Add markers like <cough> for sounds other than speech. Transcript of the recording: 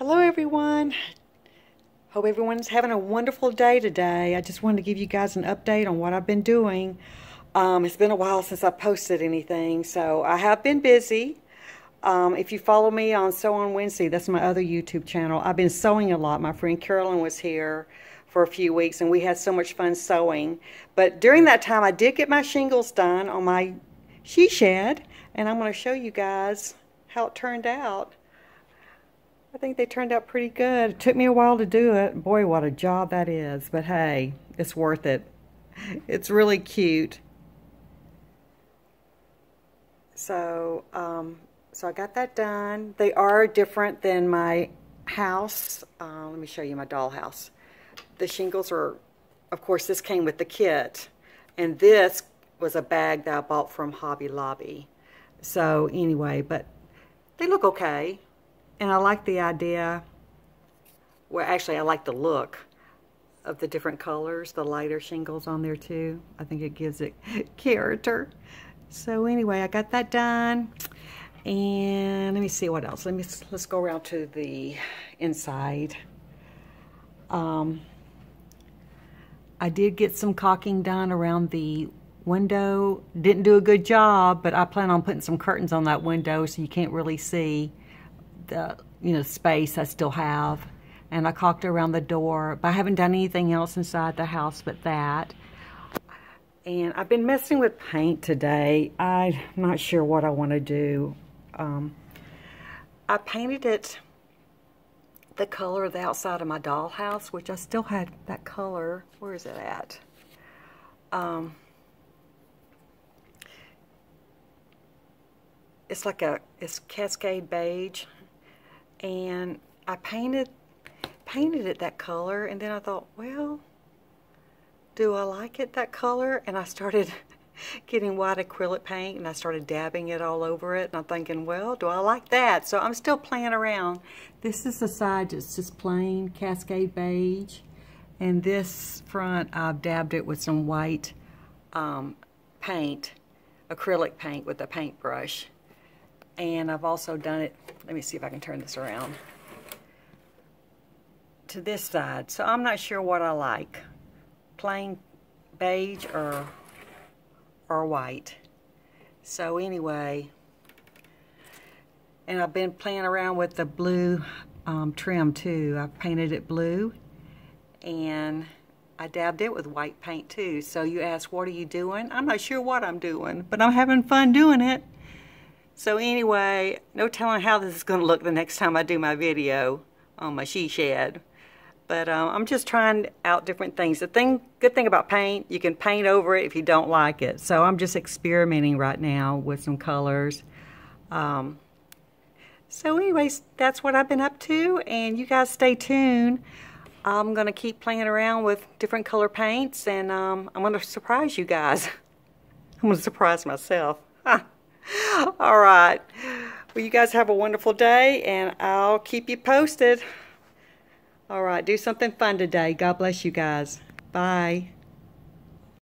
Hello everyone. Hope everyone's having a wonderful day today. I just wanted to give you guys an update on what I've been doing. Um, it's been a while since I posted anything, so I have been busy. Um, if you follow me on Sew on Wednesday, that's my other YouTube channel. I've been sewing a lot. My friend Carolyn was here for a few weeks, and we had so much fun sewing. But during that time, I did get my shingles done on my she shed, and I'm going to show you guys how it turned out. I think they turned out pretty good. It took me a while to do it. Boy, what a job that is. But hey, it's worth it. It's really cute. So, um, so I got that done. They are different than my house. Uh, let me show you my dollhouse. The shingles are, of course, this came with the kit. And this was a bag that I bought from Hobby Lobby. So anyway, but they look okay. And I like the idea, well actually I like the look of the different colors, the lighter shingles on there too. I think it gives it <laughs> character. So anyway, I got that done. And let me see what else. Let me let's go around to the inside. Um, I did get some caulking done around the window. Didn't do a good job, but I plan on putting some curtains on that window so you can't really see the you know space I still have. And I caulked around the door, but I haven't done anything else inside the house but that. And I've been messing with paint today. I'm not sure what I want to do. Um, I painted it the color of the outside of my dollhouse, which I still had that color. Where is it at? Um, it's like a it's Cascade beige and I painted painted it that color and then I thought well do I like it that color? And I started <laughs> getting white acrylic paint and I started dabbing it all over it and I'm thinking well do I like that? So I'm still playing around. This is the side that's just plain Cascade beige and this front I've dabbed it with some white um, paint acrylic paint with a paintbrush and I've also done it, let me see if I can turn this around, to this side. So I'm not sure what I like, plain beige or, or white. So anyway, and I've been playing around with the blue um, trim too. I painted it blue and I dabbed it with white paint too. So you ask, what are you doing? I'm not sure what I'm doing, but I'm having fun doing it. So anyway, no telling how this is going to look the next time I do my video on my she shed. But um, I'm just trying out different things. The thing, good thing about paint, you can paint over it if you don't like it. So I'm just experimenting right now with some colors. Um, so anyways, that's what I've been up to. And you guys stay tuned. I'm going to keep playing around with different color paints. And um, I'm going to surprise you guys. <laughs> I'm going to surprise myself. <laughs> <laughs> All right. Well, you guys have a wonderful day, and I'll keep you posted. All right. Do something fun today. God bless you guys. Bye.